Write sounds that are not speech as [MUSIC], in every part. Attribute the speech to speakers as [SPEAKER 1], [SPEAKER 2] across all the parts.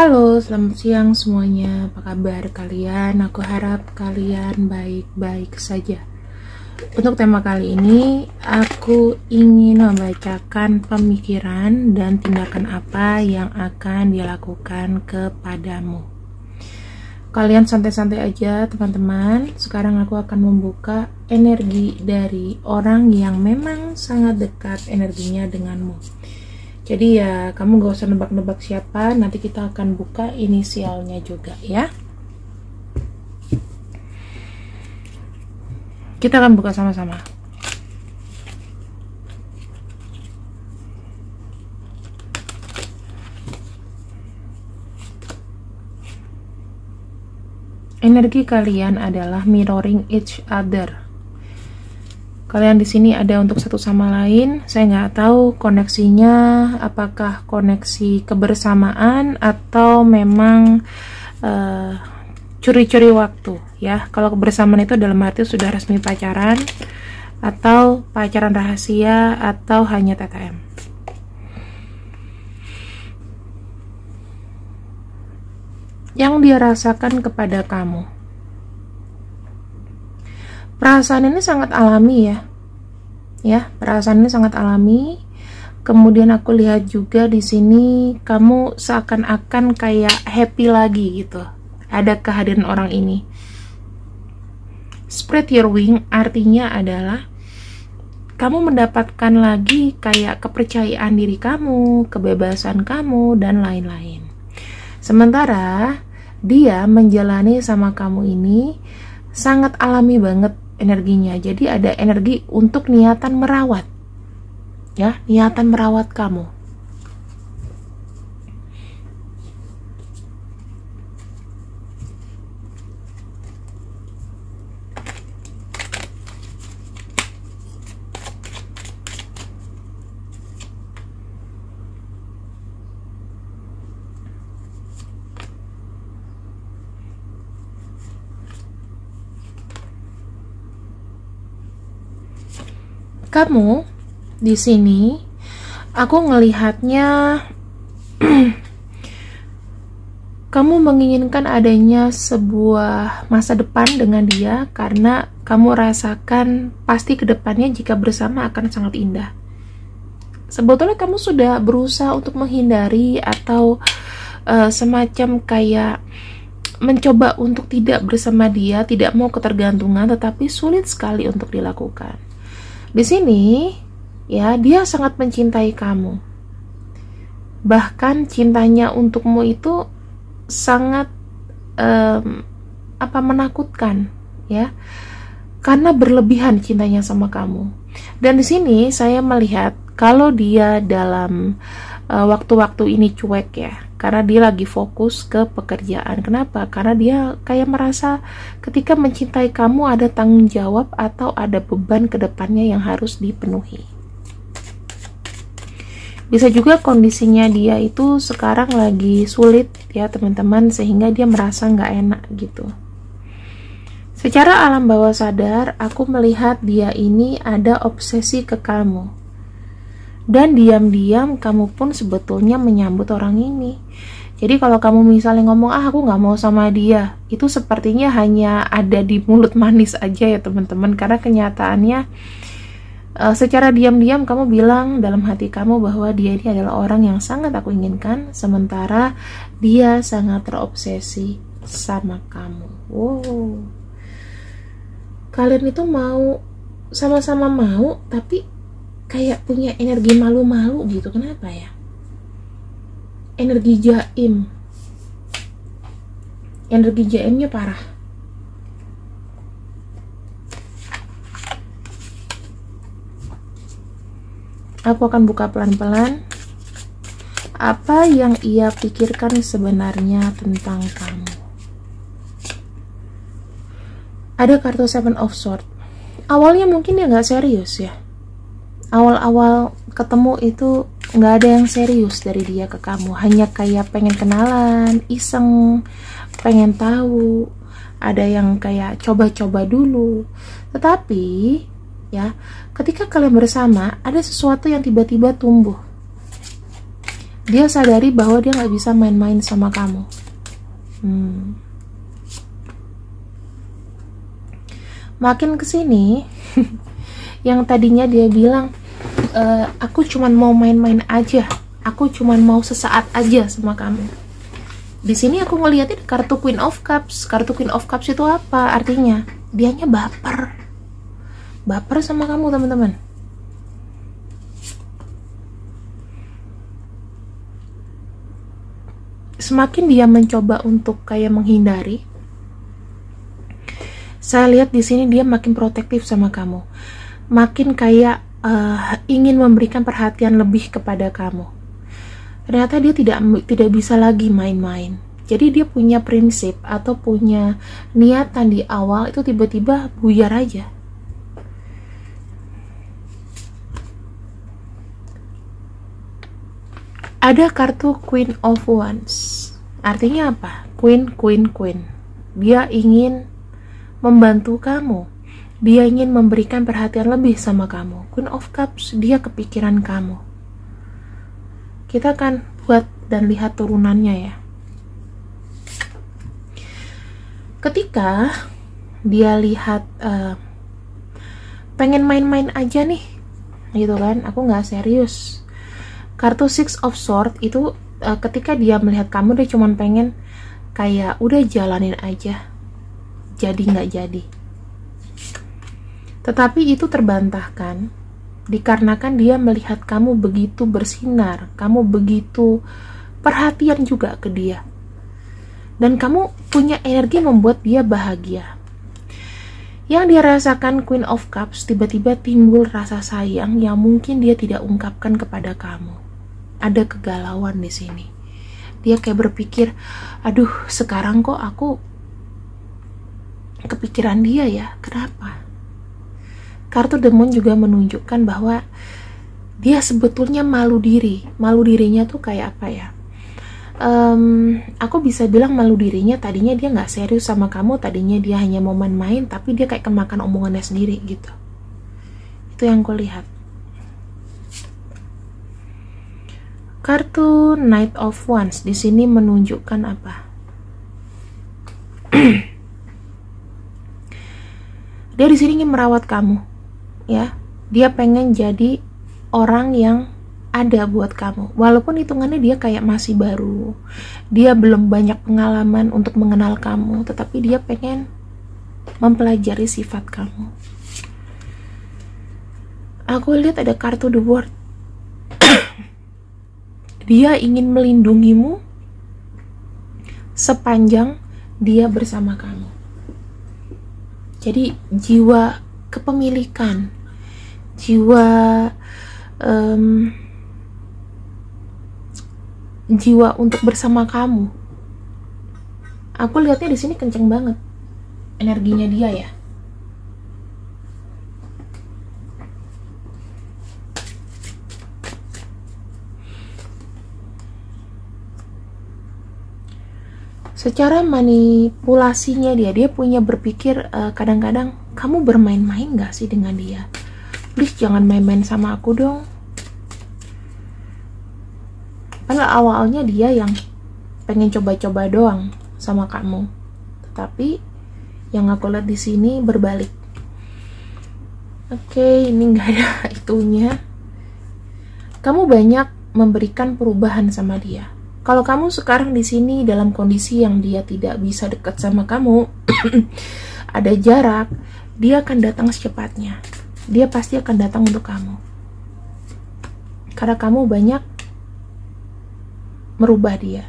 [SPEAKER 1] Halo, selamat siang semuanya. Apa kabar kalian? Aku harap kalian baik-baik saja. Untuk tema kali ini, aku ingin membacakan pemikiran dan tindakan apa yang akan dilakukan kepadamu. Kalian santai-santai aja, teman-teman. Sekarang aku akan membuka energi dari orang yang memang sangat dekat energinya denganmu jadi ya kamu gak usah nebak-nebak siapa nanti kita akan buka inisialnya juga ya. Kita akan buka sama-sama. Energi kalian adalah mirroring each other kalian di sini ada untuk satu sama lain. Saya nggak tahu koneksinya apakah koneksi kebersamaan atau memang eh, curi-curi waktu ya. Kalau kebersamaan itu dalam arti sudah resmi pacaran atau pacaran rahasia atau hanya TTM yang dia rasakan kepada kamu perasaan ini sangat alami ya. Ya perasaan ini sangat alami. Kemudian aku lihat juga di sini kamu seakan-akan kayak happy lagi gitu. Ada kehadiran orang ini. Spread your wing artinya adalah kamu mendapatkan lagi kayak kepercayaan diri kamu, kebebasan kamu, dan lain-lain. Sementara dia menjalani sama kamu ini sangat alami banget energinya. Jadi ada energi untuk niatan merawat. Ya, niatan merawat kamu. Kamu di sini aku ngelihatnya [CLEARS THROAT] kamu menginginkan adanya sebuah masa depan dengan dia karena kamu rasakan pasti ke depannya jika bersama akan sangat indah. Sebetulnya kamu sudah berusaha untuk menghindari atau uh, semacam kayak mencoba untuk tidak bersama dia, tidak mau ketergantungan, tetapi sulit sekali untuk dilakukan. Di sini, ya, dia sangat mencintai kamu. Bahkan cintanya untukmu itu sangat um, apa menakutkan, ya. Karena berlebihan cintanya sama kamu. Dan di sini saya melihat kalau dia dalam eh, waktu-waktu uh, ini cuek ya, karena dia lagi fokus ke pekerjaan. Kenapa? Karena dia kayak merasa ketika mencintai kamu ada tanggung jawab atau ada beban ke depannya yang harus dipenuhi. Bisa juga kondisinya dia itu sekarang lagi sulit ya teman-teman sehingga dia merasa nggak enak gitu. Secara alam bawah sadar, aku melihat dia ini ada obsesi ke kamu dan diam-diam kamu pun sebetulnya menyambut orang ini. Jadi kalau kamu misalnya ngomong ah aku nggak mau sama dia itu sepertinya hanya ada di mulut manis aja ya teman-teman. Karena kenyataannya uh, secara diam-diam kamu bilang dalam hati kamu bahwa dia ini adalah orang yang sangat aku inginkan sementara dia sangat terobsesi sama kamu. Wow. Kalian itu mau sama-sama mau tapi kayak punya energi malu-malu gitu kenapa ya? Energi jaim. Energi jaimnya parah. Aku akan buka pelan-pelan. Apa yang ia pikirkan sebenarnya tentang kamu? Ada kartu seven of sword awalnya mungkin dia nggak serius ya awal-awal ketemu itu nggak ada yang serius dari dia ke kamu. Hanya kayak pengen kenalan iseng pengen tahu. Ada yang kayak coba-coba dulu. Tetapi ya ketika kalian bersama ada sesuatu yang tiba-tiba tumbuh. Dia sadari bahwa dia nggak bisa main-main sama kamu. Hmm. makin ke sini [LAUGHS] yang tadinya dia bilang e, aku cuman mau main-main aja. Aku cuman mau sesaat aja sama kamu. Di sini aku ngeliatin kartu Queen of Cups. Kartu Queen of Cups itu apa? Artinya dianya baper. Baper sama kamu teman-teman. Semakin dia mencoba untuk kayak menghindari saya lihat di sini dia makin protektif sama kamu makin kayak uh, ingin memberikan perhatian lebih kepada kamu ternyata dia tidak tidak bisa lagi main-main jadi dia punya prinsip atau punya niatan di awal itu tiba-tiba buyar aja ada kartu Queen of Wands. Artinya apa? Queen, Queen, Queen. Dia ingin membantu kamu. Dia ingin memberikan perhatian lebih sama kamu. Queen of Cups, dia kepikiran kamu. Kita akan buat dan lihat turunannya ya. Ketika dia lihat uh, pengen main-main aja nih, gitu kan? Aku nggak serius kartu Six of Swords itu uh, ketika dia melihat kamu dia cuma pengen kayak udah jalanin aja jadi nggak jadi tetapi itu terbantahkan dikarenakan dia melihat kamu begitu bersinar kamu begitu perhatian juga ke dia dan kamu punya energi membuat dia bahagia yang dia rasakan Queen of Cups tiba-tiba timbul rasa sayang yang mungkin dia tidak ungkapkan kepada kamu ada kegalauan di sini. Dia kayak berpikir, aduh sekarang kok aku kepikiran dia ya, kenapa? Kartu demon juga menunjukkan bahwa dia sebetulnya malu diri. Malu dirinya tuh kayak apa ya? Um, aku bisa bilang malu dirinya tadinya dia nggak serius sama kamu tadinya dia hanya mau main-main tapi dia kayak kemakan omongannya sendiri gitu itu yang aku lihat Kartu Knight of Wands di sini menunjukkan apa? [CLEARS THROAT] dia di sini ingin merawat kamu, ya. Dia pengen jadi orang yang ada buat kamu. Walaupun hitungannya dia kayak masih baru. Dia belum banyak pengalaman untuk mengenal kamu, tetapi dia pengen mempelajari sifat kamu. Aku lihat ada kartu The World [COUGHS] dia ingin melindungimu sepanjang dia bersama kamu. Jadi jiwa kepemilikan, jiwa um, jiwa untuk bersama kamu. Aku lihatnya di sini kenceng banget energinya dia ya. secara manipulasinya dia dia punya berpikir eh, kadang-kadang kamu bermain-main gak sih dengan dia please jangan main-main sama aku dong. Padahal awalnya dia yang pengen coba-coba doang sama kamu. Tetapi yang aku lihat di sini berbalik. Oke okay, ini nggak ada [LAUGHS] itunya. Kamu banyak memberikan perubahan sama dia. Kalau kamu sekarang di sini dalam kondisi yang dia tidak bisa dekat sama kamu, [CLEARS THROAT] ada jarak, dia akan datang secepatnya. Dia pasti akan datang untuk kamu. Karena kamu banyak merubah dia.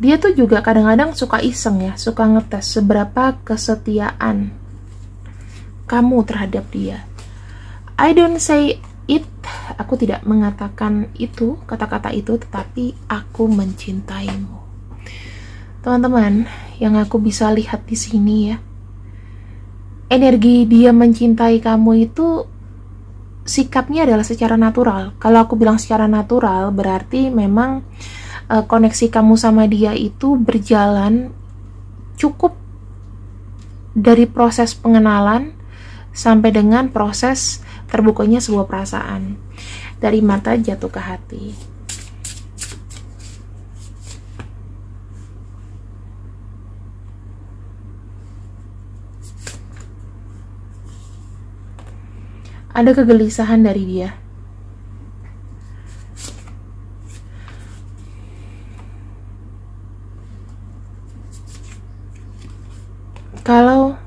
[SPEAKER 1] Dia tuh juga kadang-kadang suka iseng ya, suka ngetes seberapa kesetiaan kamu terhadap dia. I don't say it aku tidak mengatakan itu kata-kata itu tetapi aku mencintaimu teman-teman yang aku bisa lihat di sini ya energi dia mencintai kamu itu sikapnya adalah secara natural. Kalau aku bilang secara natural berarti memang uh, koneksi kamu sama dia itu berjalan cukup dari proses pengenalan sampai dengan proses terbukanya sebuah perasaan. Dari mata jatuh ke hati Ada kegelisahan dari dia. Kalau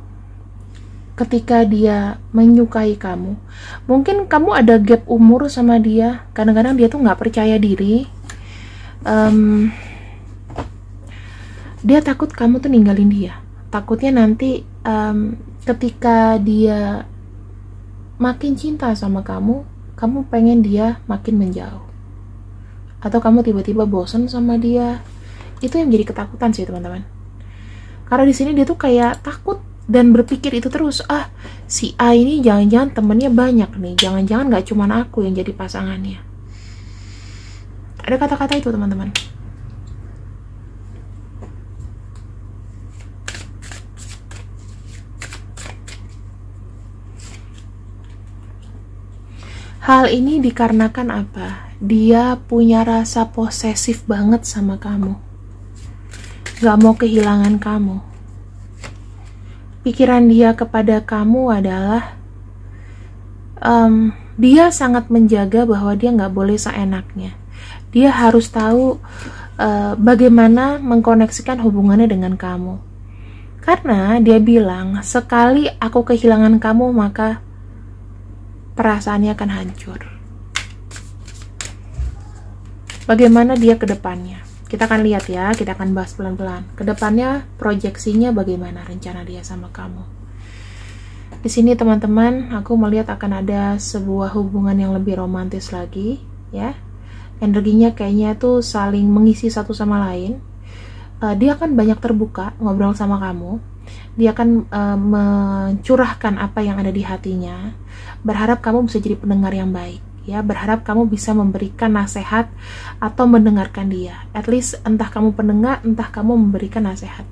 [SPEAKER 1] ketika dia menyukai kamu, mungkin kamu ada gap umur sama dia. Kadang-kadang dia tuh nggak percaya diri. Um, dia takut kamu tuh ninggalin dia takutnya nanti um, ketika dia makin cinta sama kamu kamu pengen dia makin menjauh. Atau kamu tiba-tiba bosan sama dia. Itu yang menjadi ketakutan sih teman-teman. Karena di sini dia tuh kayak takut dan berpikir itu terus ah si A ini jangan-jangan temennya banyak nih. Jangan-jangan nggak -jangan cuma aku yang jadi pasangannya. Ada kata-kata itu teman-teman Hal ini dikarenakan apa? Dia punya rasa posesif banget sama kamu. Gak mau kehilangan kamu. Pikiran dia kepada kamu adalah um, dia sangat menjaga bahwa dia gak boleh seenaknya. Dia harus tahu uh, bagaimana mengkoneksikan hubungannya dengan kamu. Karena dia bilang, sekali aku kehilangan kamu maka perasaannya akan hancur. Bagaimana dia ke depannya? Kita akan lihat ya, kita akan bahas pelan-pelan. Ke depannya proyeksinya bagaimana rencana dia sama kamu. Di sini teman-teman, aku melihat akan ada sebuah hubungan yang lebih romantis lagi, ya. Energinya kayaknya tuh saling mengisi satu sama lain. Uh, dia akan banyak terbuka ngobrol sama kamu dia akan uh, mencurahkan apa yang ada di hatinya berharap kamu bisa jadi pendengar yang baik ya. Berharap kamu bisa memberikan nasihat atau mendengarkan dia. At least entah kamu pendengar entah kamu memberikan nasihat.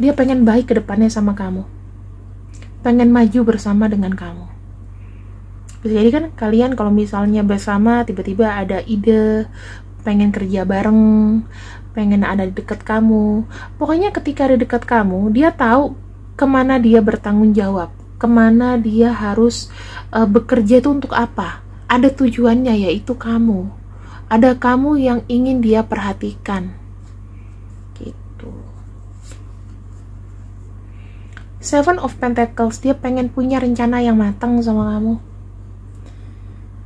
[SPEAKER 1] Dia pengen baik ke depannya sama kamu. Pengen maju bersama dengan kamu. Jadi kan kalian kalau misalnya bersama tiba-tiba ada ide pengen kerja bareng pengen ada di dekat kamu. Pokoknya ketika ada dekat kamu, dia tahu ke mana dia bertanggung jawab, ke mana dia harus uh, bekerja itu untuk apa. Ada tujuannya yaitu kamu. Ada kamu yang ingin dia perhatikan. Gitu. Seven of Pentacles dia pengen punya rencana yang matang sama kamu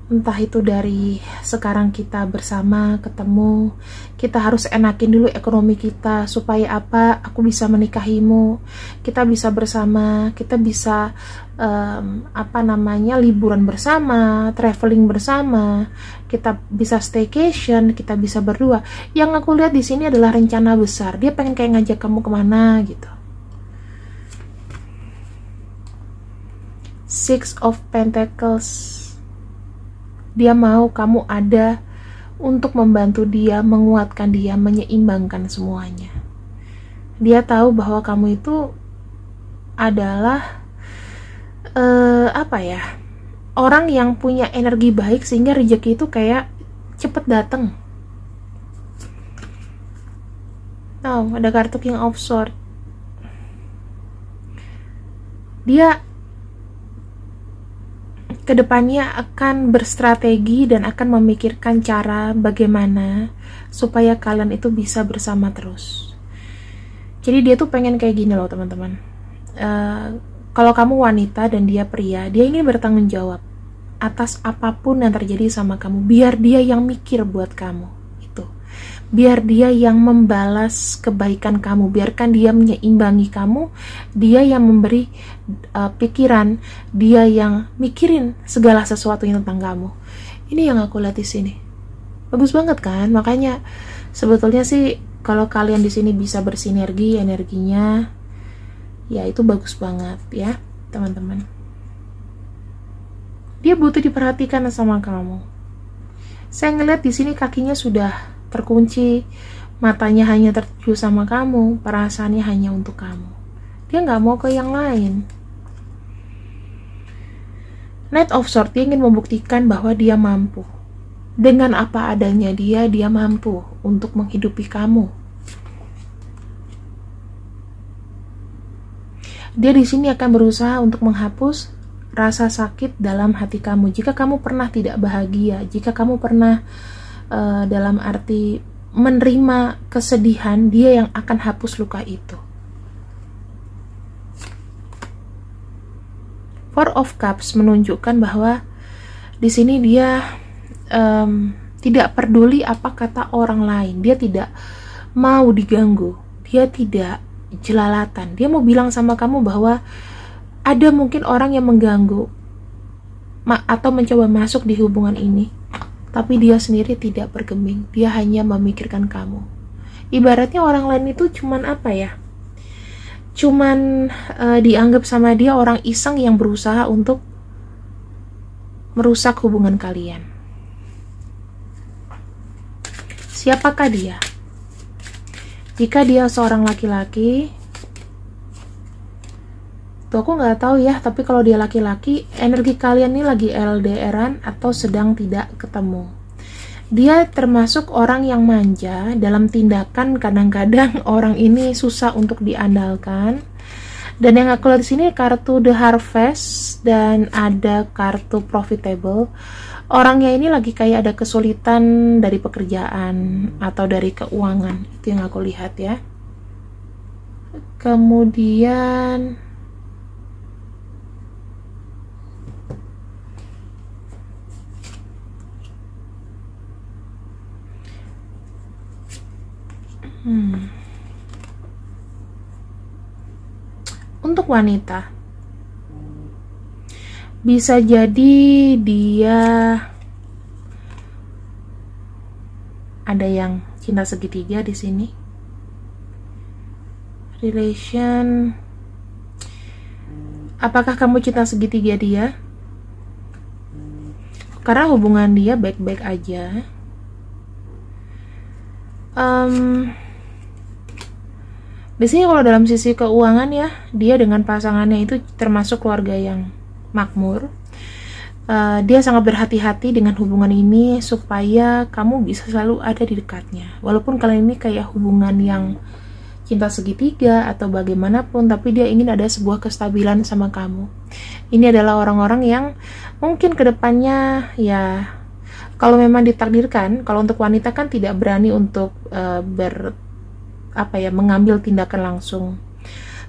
[SPEAKER 1] entah itu dari sekarang kita bersama ketemu kita harus enakin dulu ekonomi kita supaya apa? Aku bisa menikahimu. Kita bisa bersama kita bisa um, apa namanya liburan bersama traveling bersama kita bisa staycation kita bisa berdua. Yang aku lihat di sini adalah rencana besar. Dia pengen kayak ngajak kamu ke mana gitu. Six of Pentacles dia mau kamu ada untuk membantu dia, menguatkan dia, menyeimbangkan semuanya. Dia tahu bahwa kamu itu adalah uh, apa ya? Orang yang punya energi baik sehingga rezeki itu kayak cepet datang. Oh, ada kartu King of Swords. Dia ke depannya akan berstrategi dan akan memikirkan cara bagaimana supaya kalian itu bisa bersama terus. Jadi dia tuh pengen kayak gini loh teman-teman. Uh, kalau kamu wanita dan dia pria, dia ingin bertanggung jawab atas apa pun yang terjadi sama kamu. Biar dia yang mikir buat kamu biar dia yang membalas kebaikan kamu. Biarkan dia menyeimbangi kamu. Dia yang memberi uh, pikiran. Dia yang mikirin segala sesuatu yang tentang kamu. Ini yang aku lihat di sini. Bagus banget kan? Makanya sebetulnya sih kalau kalian di sini bisa bersinergi energinya ya itu bagus banget ya teman-teman. Dia butuh diperhatikan sama kamu. Saya ngeliat di sini kakinya sudah terkunci, matanya hanya tertuju sama kamu, perasaannya hanya untuk kamu. Dia nggak mau ke yang lain. Night of Swords ingin membuktikan bahwa dia mampu. Dengan apa adanya dia, dia mampu untuk menghidupi kamu. Dia di sini akan berusaha untuk menghapus rasa sakit dalam hati kamu. Jika kamu pernah tidak bahagia, jika kamu pernah uh, dalam arti menerima kesedihan, dia yang akan hapus luka itu. Four of Cups menunjukkan bahwa di sini dia um, tidak peduli apa kata orang lain. Dia tidak mau diganggu. Dia tidak jelalatan. Dia mau bilang sama kamu bahwa ada mungkin orang yang mengganggu atau mencoba masuk di hubungan ini, tapi dia sendiri tidak bergeming. Dia hanya memikirkan kamu. Ibaratnya orang lain itu cuman apa ya? Cuman uh, dianggap sama dia orang iseng yang berusaha untuk merusak hubungan kalian. Siapakah dia? Jika dia seorang laki-laki, Tuh aku nggak tahu ya, tapi kalau dia laki-laki, energi kalian ini lagi LDRan atau sedang tidak ketemu. Dia termasuk orang yang manja dalam tindakan kadang-kadang [LAUGHS] orang ini susah untuk diandalkan. Dan yang aku lihat di sini kartu The Harvest dan ada kartu Profitable. Orangnya ini lagi kayak ada kesulitan dari pekerjaan atau dari keuangan. Itu yang aku lihat ya. Kemudian Hmm. Untuk wanita, bisa jadi dia ada yang cinta segitiga di sini. Relation, apakah kamu cinta segitiga dia? Karena hubungan dia baik-baik aja. Um, di sini kalau dalam sisi keuangan ya, dia dengan pasangannya itu termasuk keluarga yang makmur. Uh, dia sangat berhati-hati dengan hubungan ini supaya kamu bisa selalu ada di dekatnya. Walaupun kalian ini kayak hubungan yang cinta segitiga atau bagaimanapun, tapi dia ingin ada sebuah kestabilan sama kamu. Ini adalah orang-orang yang mungkin ke depannya ya kalau memang ditakdirkan, kalau untuk wanita kan tidak berani untuk uh, ber apa ya mengambil tindakan langsung.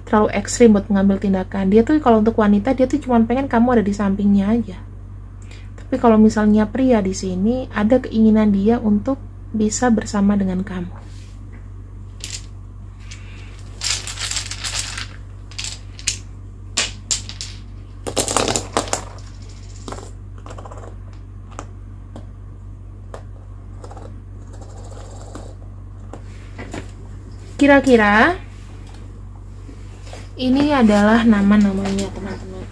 [SPEAKER 1] Terlalu ekstrim buat mengambil tindakan. Dia tuh kalau untuk wanita dia tuh cuma pengen kamu ada di sampingnya aja. Tapi kalau misalnya pria di sini ada keinginan dia untuk bisa bersama dengan kamu Kira-kira ini adalah nama-namanya teman-teman.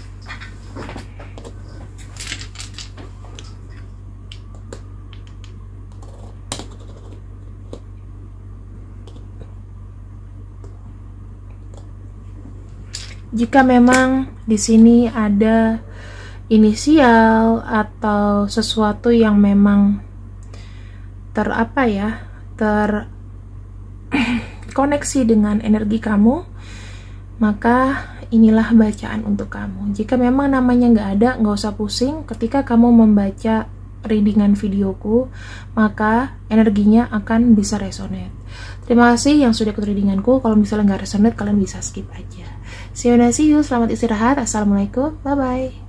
[SPEAKER 1] Jika memang di sini ada inisial atau sesuatu yang memang ter apa ya, ter koneksi dengan energi kamu, maka inilah bacaan untuk kamu. Jika memang namanya nggak ada, nggak usah pusing. Ketika kamu membaca readingan videoku, maka energinya akan bisa resonate. Terima kasih yang sudah ikut readinganku. Kalau misalnya nggak resonate, kalian bisa skip aja. See you, see you. Selamat istirahat. Assalamualaikum. Bye-bye.